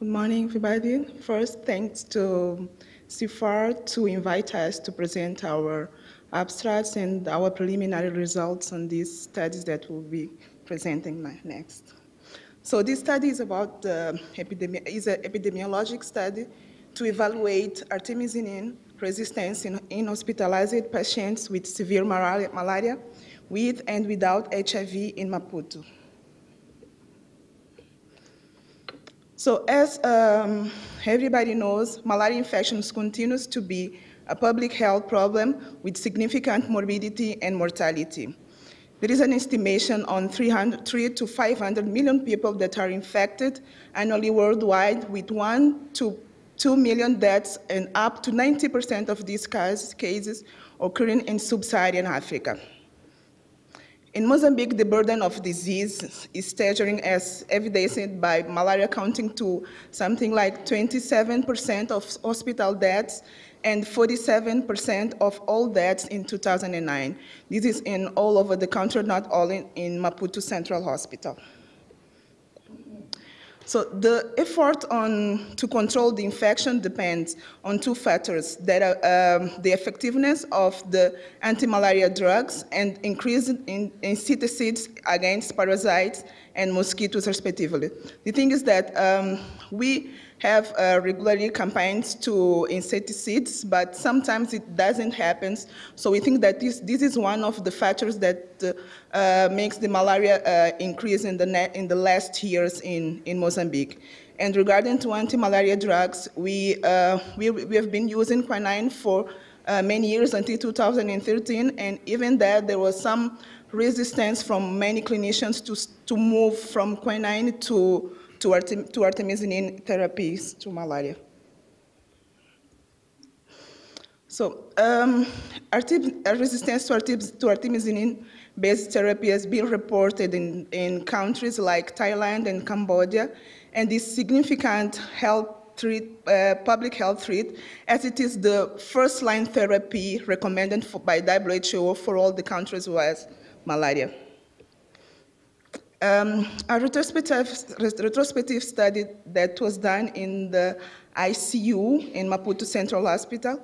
Good morning, everybody. First, thanks to CFAR to invite us to present our abstracts and our preliminary results on these studies that we'll be presenting next. So this study is about epidemi is an epidemiologic study to evaluate artemisinin resistance in, in hospitalized patients with severe malaria with and without HIV in Maputo. So as um, everybody knows, malaria infections continues to be a public health problem with significant morbidity and mortality. There is an estimation on 300, 3 to 500 million people that are infected annually worldwide with 1 to 2 million deaths and up to 90% of these cases occurring in sub-Saharan Africa. In Mozambique, the burden of disease is staggering as evidenced by malaria counting to something like 27% of hospital deaths and 47% of all deaths in 2009. This is in all over the country, not all in, in Maputo Central Hospital. So the effort on to control the infection depends on two factors, that are um, the effectiveness of the anti-malaria drugs and increase in insecticides against parasites and mosquitoes respectively. The thing is that um, we have uh, regularly campaigns to insecticides, but sometimes it doesn't happen. So we think that this, this is one of the factors that uh, makes the malaria uh, increase in the, in the last years in, in Mozambique. And regarding to anti-malaria drugs, we, uh, we, we have been using quinine for uh, many years until 2013, and even there, there was some resistance from many clinicians to, to move from quinine to to, artem to artemisinin therapies to malaria. So um, resistance to, artemisinin-based therapy has been reported in, in countries like Thailand and Cambodia, and is significant health threat, uh, public health threat, as it is the first-line therapy recommended for, by WHO for all the countries has malaria. Um, a retrospective, retrospective study that was done in the ICU in Maputo Central Hospital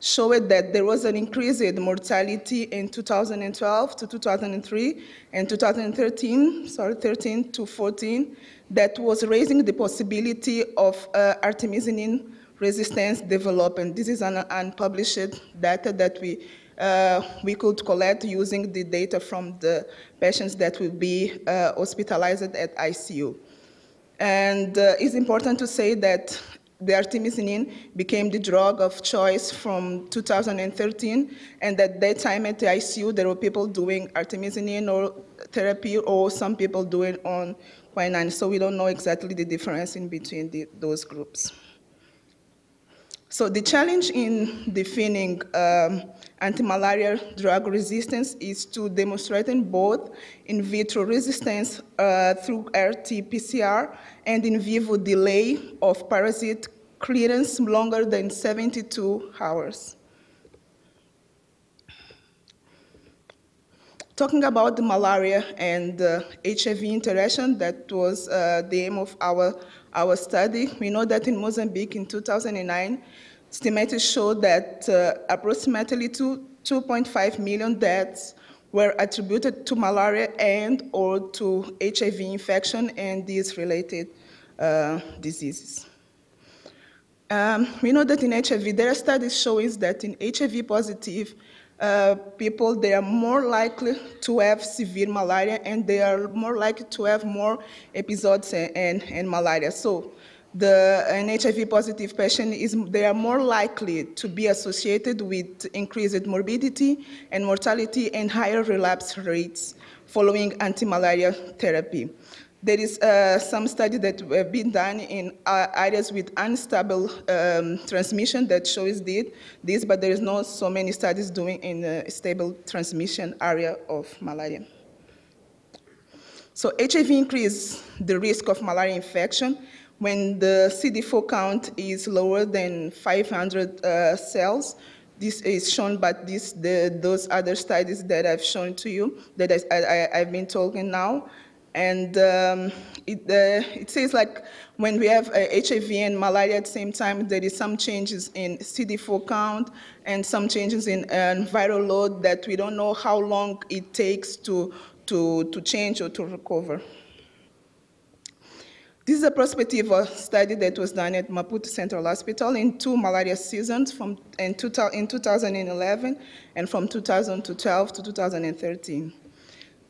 showed that there was an increase in mortality in 2012 to 2003 and 2013, sorry, 13 to 14, that was raising the possibility of uh, artemisinin resistance development. This is an unpublished data that we uh, we could collect using the data from the patients that will be uh, hospitalized at ICU. And uh, it's important to say that the artemisinin became the drug of choice from 2013, and at that time at the ICU, there were people doing artemisinin or therapy, or some people doing on quinine, so we don't know exactly the difference in between the, those groups. So the challenge in defining um, anti-malaria drug resistance is to demonstrate both in vitro resistance uh, through RT-PCR and in vivo delay of parasite clearance longer than 72 hours. Talking about the malaria and uh, HIV interaction, that was uh, the aim of our, our study. We know that in Mozambique in 2009, Estimates show that uh, approximately 2.5 million deaths were attributed to malaria and or to HIV infection and these related uh, diseases. Um, we know that in HIV, there are studies showing that in HIV positive uh, people, they are more likely to have severe malaria and they are more likely to have more episodes and, and, and malaria. So the, an HIV positive patient is they are more likely to be associated with increased morbidity and mortality and higher relapse rates following anti-malaria therapy. There is uh, some study that have been done in uh, areas with unstable um, transmission that shows this, but there is not so many studies doing in a stable transmission area of malaria. So HIV increases the risk of malaria infection when the CD4 count is lower than 500 uh, cells, this is shown by this, the, those other studies that I've shown to you, that I, have been talking now. And um, it, uh, it says like when we have uh, HIV and malaria at the same time, there is some changes in CD4 count and some changes in uh, viral load that we don't know how long it takes to, to, to change or to recover. This is a prospective uh, study that was done at Maputo Central Hospital in two malaria seasons from, in, two, in 2011 and from 2012 to 2013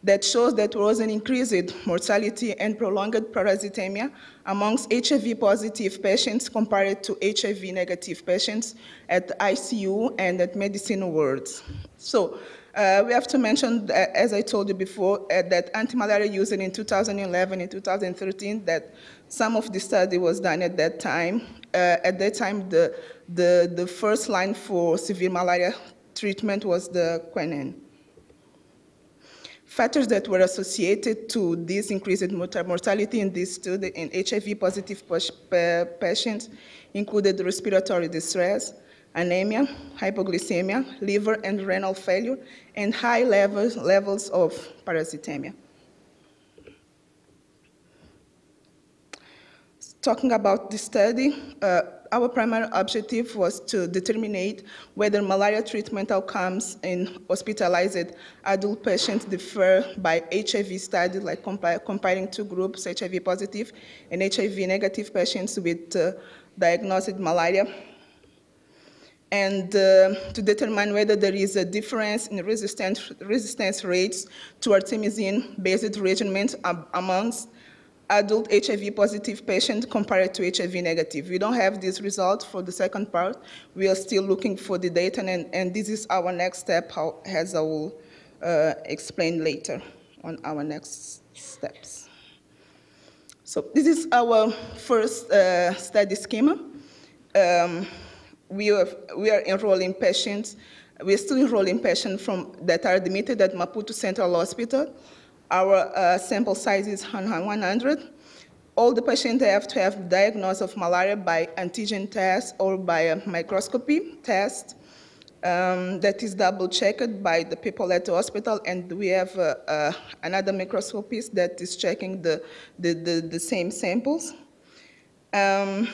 that shows that there was an increased mortality and prolonged parasitemia amongst HIV-positive patients compared to HIV-negative patients at ICU and at medicine wards. So uh, we have to mention, that, as I told you before, uh, that anti-malaria used in 2011 and 2013, that some of the study was done at that time. Uh, at that time, the, the, the first line for severe malaria treatment was the quinine. Factors that were associated to this increased mortality in this study in HIV-positive patients included respiratory distress, anemia, hypoglycemia, liver and renal failure, and high levels, levels of parasitemia. Talking about the study, uh, our primary objective was to determine whether malaria treatment outcomes in hospitalized adult patients differ by HIV study, like comparing two groups, HIV positive and HIV negative patients with uh, diagnosed malaria. And uh, to determine whether there is a difference in resistance, resistance rates to artemisinin-based regimens amongst adult HIV positive patients compared to HIV negative. We don't have this result for the second part. We are still looking for the data, and, and this is our next step, how, as I will uh, explain later on our next steps. So this is our first uh, study schema. Um, we, are, we are enrolling patients. We're still enrolling patients from, that are admitted at Maputo Central Hospital. Our uh, sample size is 100. All the patients have to have diagnosis of malaria by antigen test or by a microscopy test. Um, that is double checked by the people at the hospital, and we have uh, uh, another microscopist that is checking the, the, the, the same samples. Um,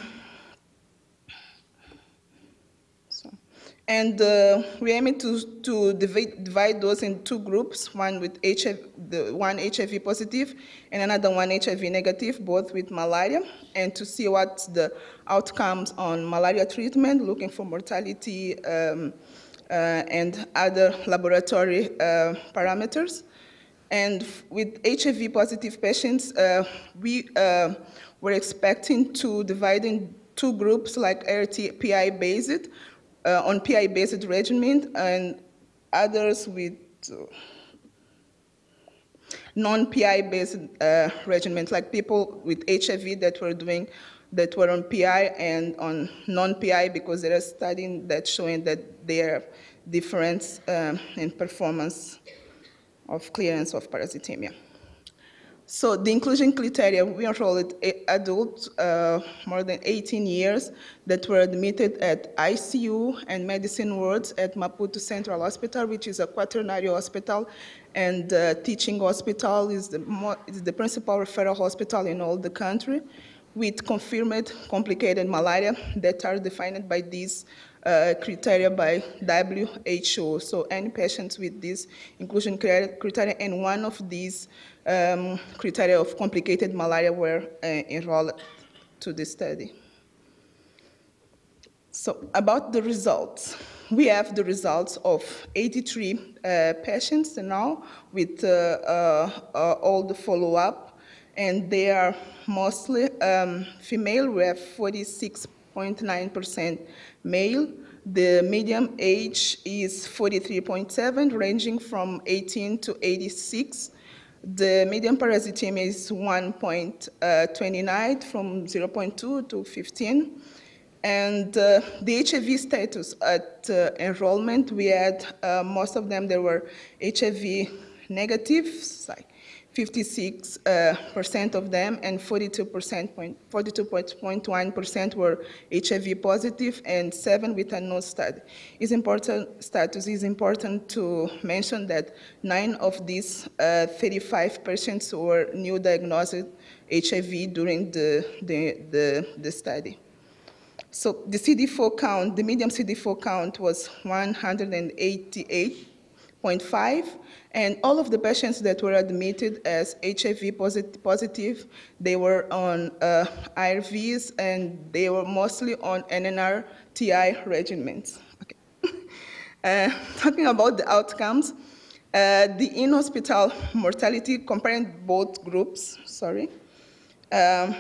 And uh, we aim to, to divide, divide, those in two groups, one with HIV, the one HIV positive and another one HIV negative, both with malaria, and to see what the outcomes on malaria treatment, looking for mortality um, uh, and other laboratory uh, parameters. And with HIV positive patients, uh, we uh, were expecting to divide in two groups like RT-PI based, uh, on PI-based regimen and others with uh, non-PI-based uh, regimens, like people with HIV that were doing that were on PI and on non-PI because there is study that showing that there are difference um, in performance of clearance of parasitemia. So the inclusion criteria, we enrolled adults uh, more than 18 years that were admitted at ICU and medicine wards at Maputo Central Hospital, which is a quaternary hospital and uh, teaching hospital, is the, is the principal referral hospital in all the country with confirmed complicated malaria that are defined by these uh, criteria by WHO. So any patients with this inclusion criteria and one of these um, criteria of complicated malaria were uh, enrolled to the study. So about the results, we have the results of 83 uh, patients now with uh, uh, all the follow-up, and they are mostly um, female. We have 46.9% male. The median age is 43.7, ranging from 18 to 86. The median parasitemia is 1.29 from 0.2 to 15. And uh, the HIV status at uh, enrollment, we had uh, most of them, they were HIV negative, like 56% uh, of them, and 42.1% were HIV positive, and seven with a no status. It's important, status is important to mention that nine of these uh, 35 patients were new diagnosed HIV during the, the, the, the study. So the CD4 count, the medium CD4 count was 188.5, and all of the patients that were admitted as HIV positive, they were on uh, ARVs and they were mostly on NNR TI regimens. Okay. uh, talking about the outcomes, uh, the in-hospital mortality comparing both groups, sorry, um,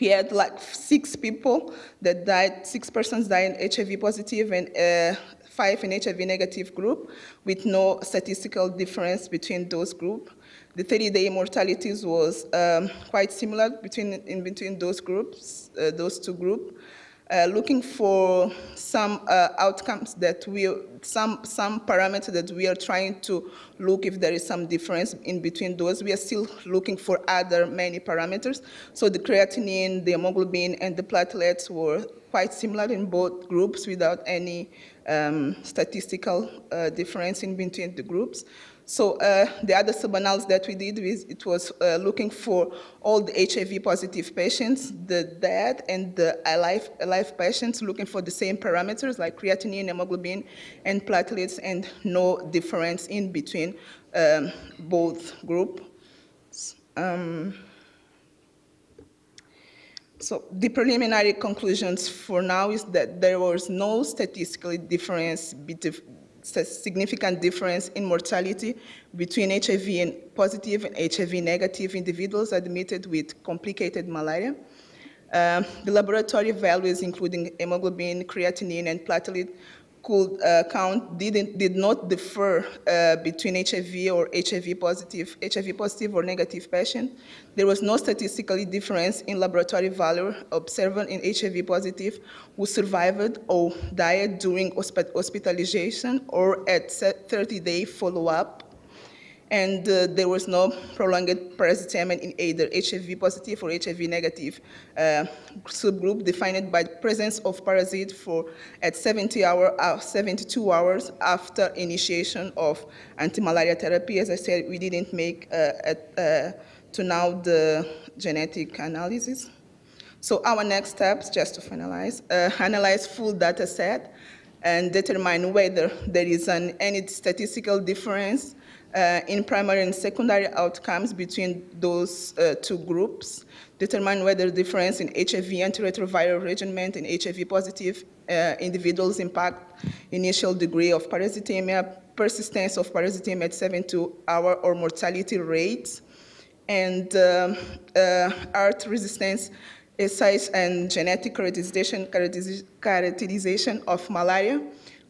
we had like six people that died, six persons died HIV positive and uh, five in HIV negative group with no statistical difference between those groups. The 30-day mortalities was um, quite similar between, in between those groups, uh, those two groups. Uh, looking for some uh, outcomes that we, some, some parameters that we are trying to look if there is some difference in between those. We are still looking for other many parameters. So the creatinine, the hemoglobin, and the platelets were quite similar in both groups without any um, statistical uh, difference in between the groups. So uh, the other sub-analysis that we did, was, it was uh, looking for all the HIV positive patients, the dead and the alive, alive patients, looking for the same parameters like creatinine, hemoglobin, and platelets, and no difference in between um, both groups. Um, so the preliminary conclusions for now is that there was no statistical difference, significant difference in mortality between HIV and positive and HIV negative individuals admitted with complicated malaria. Um, the laboratory values, including hemoglobin, creatinine, and platelet, could uh, count didn't, did not differ uh, between HIV or HIV positive, HIV positive or negative patient. There was no statistical difference in laboratory value observed in HIV positive who survived or died during hospitalization or at 30-day follow-up and uh, there was no prolonged parasitemia in either HIV positive or HIV negative uh, subgroup defined by presence of parasite for at 70 hour, uh, 72 hours after initiation of anti-malaria therapy. As I said, we didn't make uh, at, uh, to now the genetic analysis. So our next steps, just to finalize, uh, analyze full data set and determine whether there is an, any statistical difference uh, in primary and secondary outcomes between those uh, two groups, determine whether the difference in HIV antiretroviral regimen in HIV positive uh, individuals impact initial degree of parasitemia, persistence of parasitemia at 72 hour or mortality rates, and um, uh, ART resistance size and genetic characterization, characterization of malaria,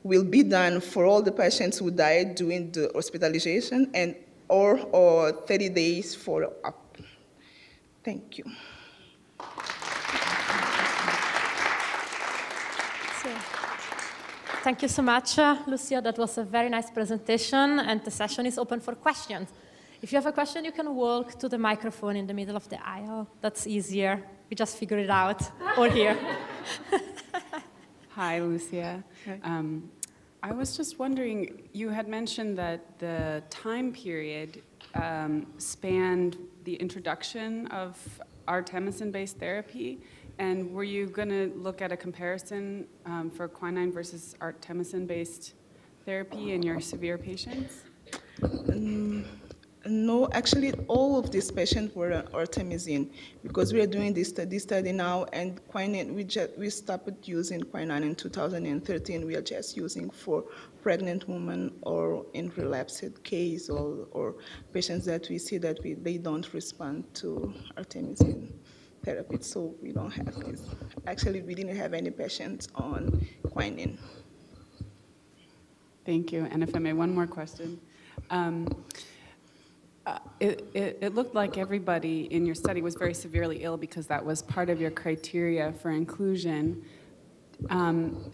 will be done for all the patients who died during the hospitalization and or, or 30 days follow-up. Thank you. So, thank you so much, uh, Lucia. That was a very nice presentation, and the session is open for questions. If you have a question, you can walk to the microphone in the middle of the aisle. That's easier. We just figured it out, or here. Hi, Lucia. Um, I was just wondering, you had mentioned that the time period um, spanned the introduction of artemisinin-based therapy, and were you going to look at a comparison um, for quinine versus artemisinin-based therapy in your severe patients? Um, no, actually, all of these patients were on artemisinin because we are doing this study, study now, and quinine, we, just, we stopped using quinine in 2013. We are just using for pregnant women or in relapsed case or, or patients that we see that we, they don't respond to artemisinin therapy, so we don't have this. Actually, we didn't have any patients on quinine. Thank you. And if I may, one more question. Um, it, it, it, looked like everybody in your study was very severely ill because that was part of your criteria for inclusion. Um,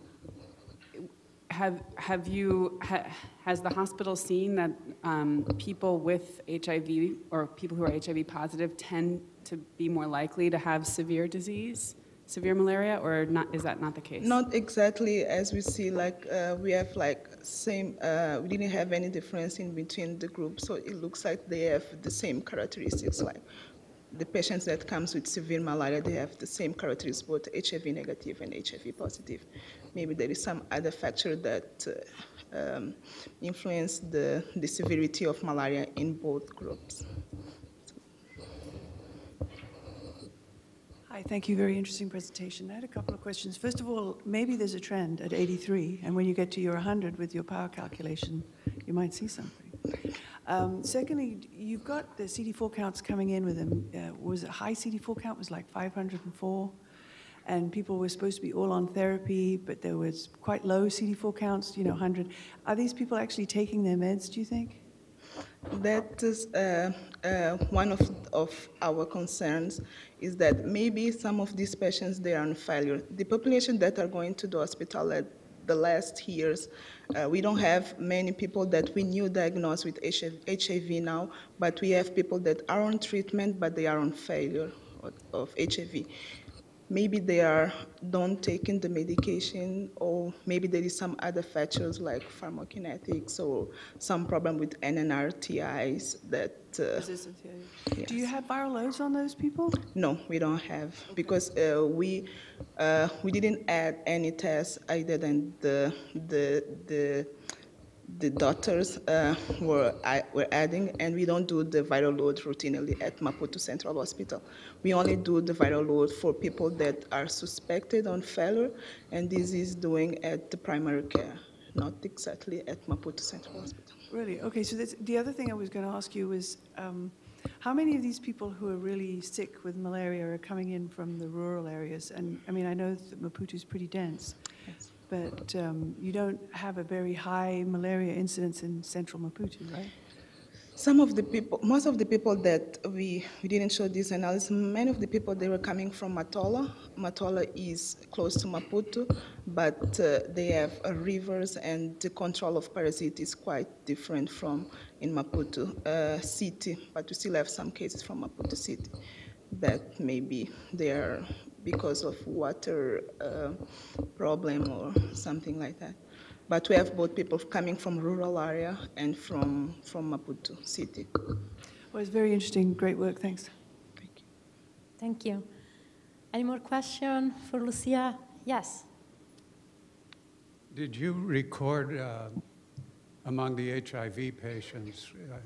have, have you, ha, has the hospital seen that um, people with HIV or people who are HIV positive tend to be more likely to have severe disease, severe malaria, or not, is that not the case? Not exactly as we see, like uh, we have like same, uh, we didn't have any difference in between the groups, so it looks like they have the same characteristics. Like the patients that comes with severe malaria, they have the same characteristics, both HIV negative and HIV positive. Maybe there is some other factor that uh, um, influence the, the severity of malaria in both groups. Hi, thank you. Very interesting presentation. I had a couple of questions. First of all, maybe there's a trend at 83, and when you get to your 100 with your power calculation, you might see something. Um, secondly, you've got the CD4 counts coming in with them. Uh, was a high CD4 count? Was like 504, and people were supposed to be all on therapy, but there was quite low CD4 counts. You know, 100. Are these people actually taking their meds? Do you think? That is uh, uh, one of, of our concerns is that maybe some of these patients, they are on failure. The population that are going to the hospital at the last years, uh, we don't have many people that we knew diagnosed with HIV, now, but we have people that are on treatment, but they are on failure of, of HIV maybe they are don't taking the medication or maybe there is some other factors like pharmacokinetics or some problem with NNRTIs that uh, yes. Do you have viral loads on those people? No, we don't have okay. because uh, we uh, we didn't add any tests other than the the the the doctors uh, were, were adding, and we don't do the viral load routinely at Maputo Central Hospital. We only do the viral load for people that are suspected on failure, and this is doing at the primary care, not exactly at Maputo Central Hospital. Really? Okay, so the other thing I was going to ask you was um, how many of these people who are really sick with malaria are coming in from the rural areas? And I mean, I know that Maputo is pretty dense. But um, you don't have a very high malaria incidence in central Maputo, right? Some of the people, most of the people that we, we didn't show this analysis, many of the people, they were coming from Matola. Matola is close to Maputo, but uh, they have uh, rivers and the control of parasites is quite different from in Maputo uh, city, but we still have some cases from Maputo city that maybe they are because of water uh, problem or something like that. But we have both people coming from rural area and from, from Maputo city. Well, it's very interesting. Great work. Thanks. Thank you. Thank you. Any more question for Lucia? Yes. Did you record uh, among the HIV patients uh,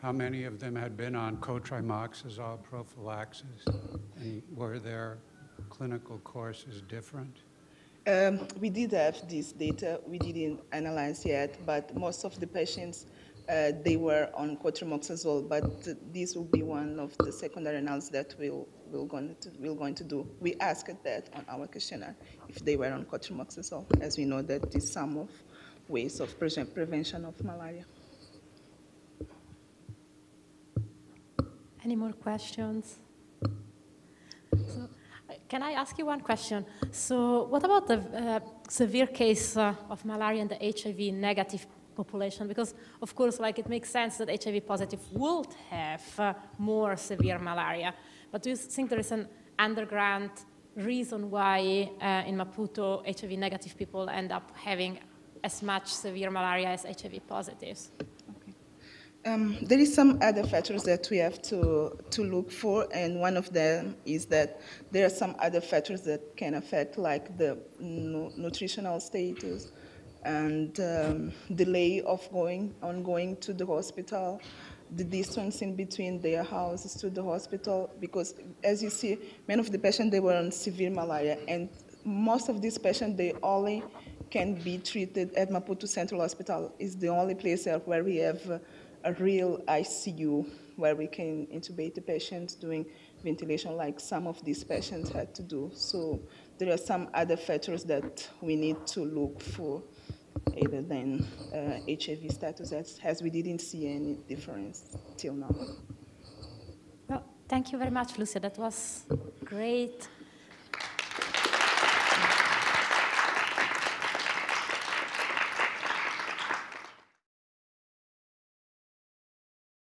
how many of them had been on cotrimoxazole prophylaxis? And were their clinical courses different? Um, we did have this data. We didn't analyze yet, but most of the patients, uh, they were on cotrimoxazole, but this will be one of the secondary analyses that we'll, we'll, going to, we're going to do. We asked that on our questionnaire if they were on cotrimoxazole, as we know that is some of ways of pre prevention of malaria. Any more questions? Can I ask you one question? So, what about the uh, severe case uh, of malaria in the HIV negative population? Because, of course, like it makes sense that HIV positive would have uh, more severe malaria. But do you think there is an underground reason why uh, in Maputo HIV negative people end up having as much severe malaria as HIV positives? Um, there is some other factors that we have to, to look for, and one of them is that there are some other factors that can affect, like the nu nutritional status and um, delay of going on going to the hospital, the distance in between their houses to the hospital, because as you see, many of the patients they were on severe malaria, and most of these patients they only can be treated at Maputo Central Hospital. is the only place where we have. Uh, a real ICU where we can intubate the patients doing ventilation like some of these patients had to do. So there are some other factors that we need to look for other than uh, HIV status as, as we didn't see any difference till now. Well, thank you very much, Lucia. That was great